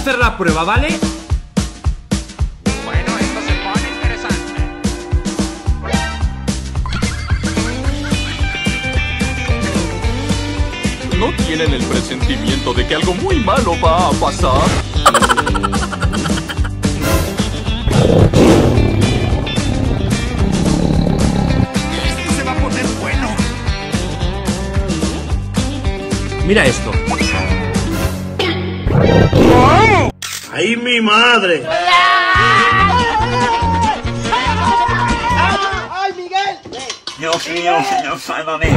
hacer la prueba, ¿vale? Bueno, esto se pone interesante. ¿No tienen el presentimiento de que algo muy malo va a pasar? Esto se va a poner bueno. Mira esto. ¡Ay, mi madre! Dios mío, señor, sálvame.